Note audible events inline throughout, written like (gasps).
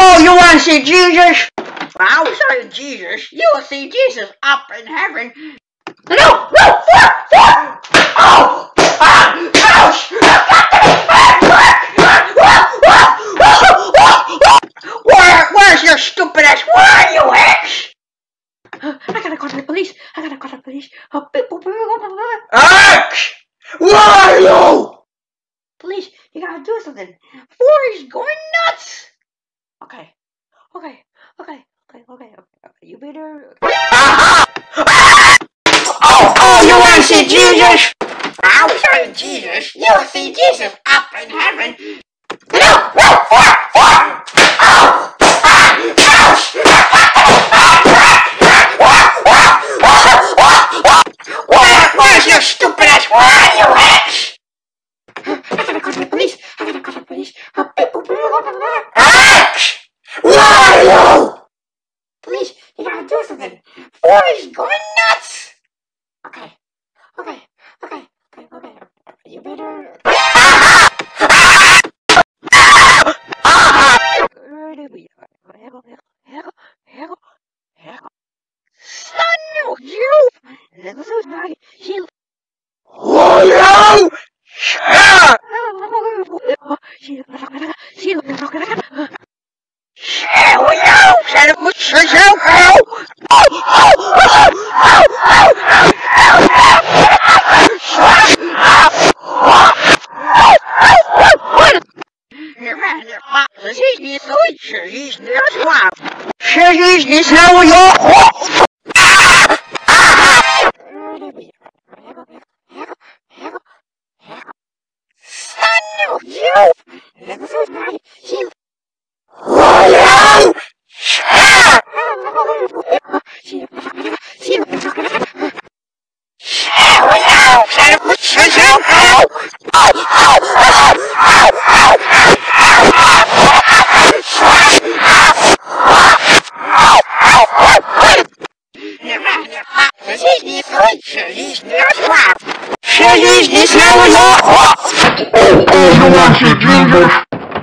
Oh, you want to see Jesus? I'll show you Jesus. You will see Jesus up in heaven. No, no, fuck, fuck! Oh! Ah! Ouch! Where, where's your stupid ass? Where are you, X? (gasps) I gotta call the police. I gotta call the police. X! Where are you? Police, you gotta do something. Forrest going nuts! Okay, okay, okay, okay, okay, okay. You better. Oh, oh, you want to see Jesus? I'll show you Jesus. You'll see Jesus up in heaven. No, no, fuck, fuck! Oh, Where, where's your stupid ass? Where are you, X? I gotta call the police. I gotta call the police. X! Where are you? Police, you gotta do something. Forrest going nuts. Okay, okay, okay, okay, okay. You better. Son of you! Hello? Shut! Hello? know your Oh! is this now or not? Oh, oh, you want to see Jesus?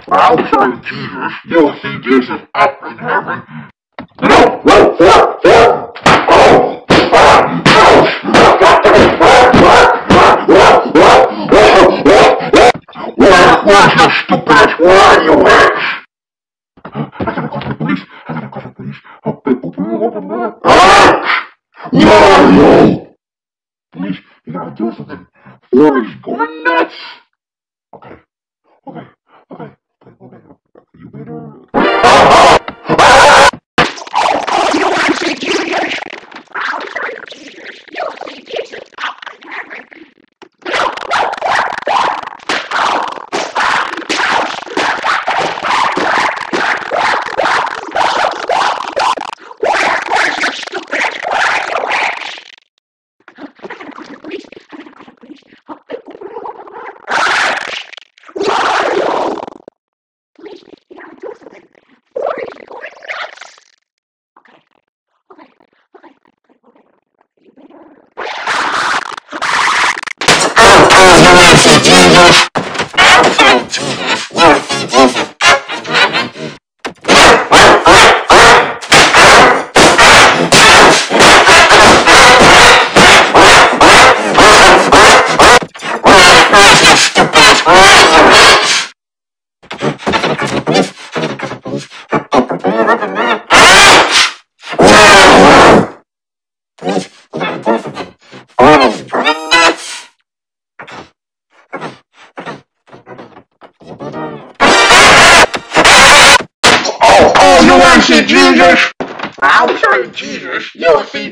I'll show you Jesus. You'll see Jesus up in heaven. No, no, no, no. Oh, ah, oh. Where, where's your stupid ass? Where are you at? I gotta call the police. I gotta call the police. Oh, ah! No, no! Please, you gotta do something. Forrest going nuts. Okay, Oh,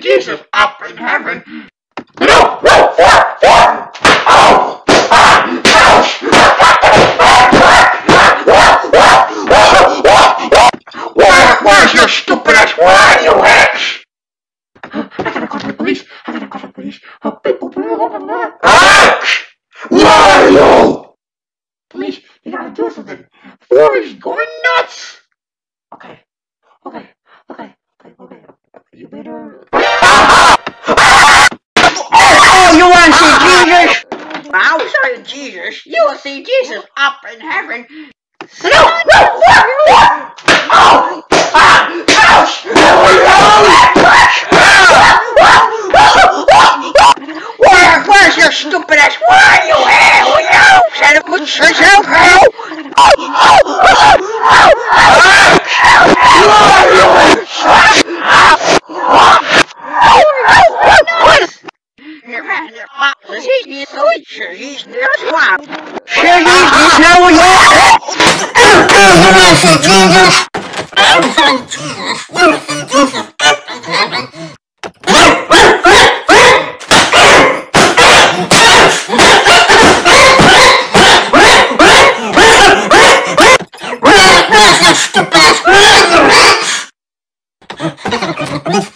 Jesus up in heaven. No, no, fuck, fuck! Oh! ah, ouch. Where, where's your stupid ass? Where are you, X? I gotta call the police. I gotta call the police. X! Where are you? Police, you gotta do something. Forrest going nuts. Okay, okay, okay, okay, okay. You better oh, you want to see ah! Jesus? Outside of Jesus, you will see Jesus up in heaven. No! Oh! Ouch! flop. What you're Stupid!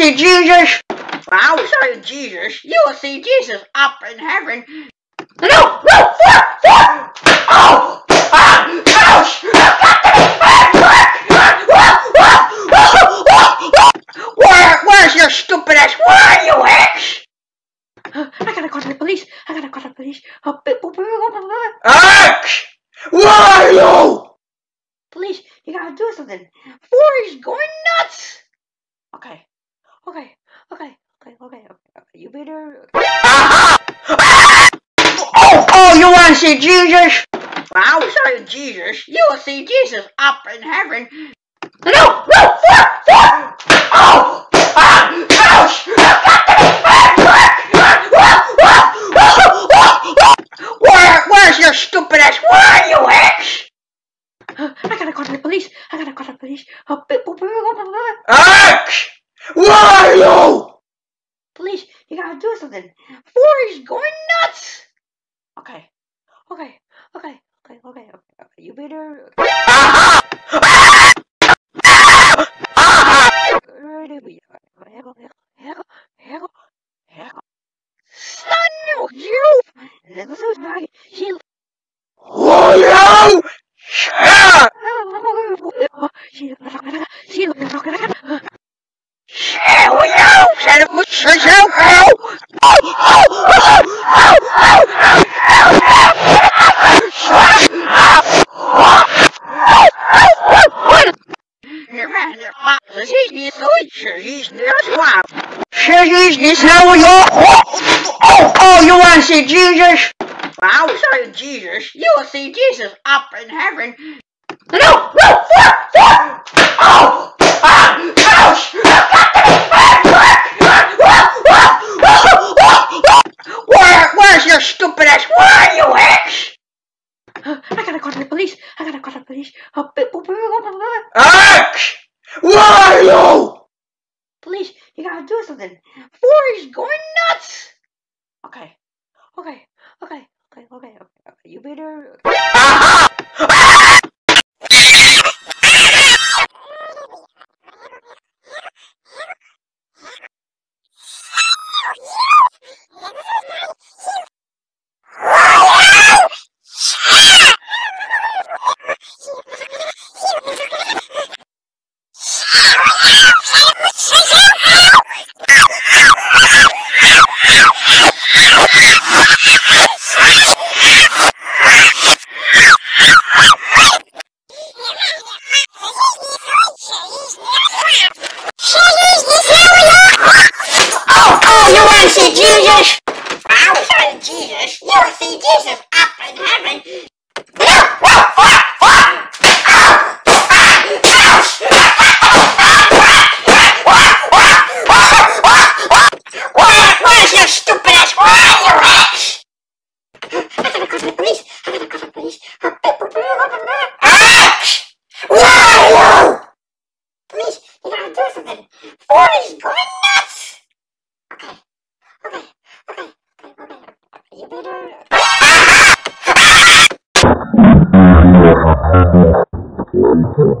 See Jesus? You Jesus. You will see Jesus up in heaven. No, no, four, four. Oh, ah, ouch. Where, where's your stupid ass? Where are you, X? I gotta call the police. I gotta call the police. X! Where are you? Police, you gotta do something. Four is going nuts. Okay, okay, okay, okay, okay, okay. (laughs) Oh, oh, you want to see Jesus? I'll show you Jesus. You will see Jesus up in heaven. No, no, four, four. Oh, ah, ouch. Where, where's your stupid ass? Where are you, X? I gotta call the police. I gotta call the police. X! Where are you? Police, you gotta do something. Four is going nuts. Okay, okay, okay, okay, okay, okay. okay. You better. (laughs) Son Oh, oh, you want to see Jesus? I'll show you Jesus. You will see Jesus up in heaven. No, no, four, four. Oh, ah, ouch. Where, where's your stupid ass? Where are you, X? I gotta call the police. I gotta call the police. X! Where are you? Police, you gotta do something. Four is going nuts. Okay, okay, okay, okay, okay, okay. You better. Oh, (laughs) Jesus? Show you Jesus. You see Jesus Where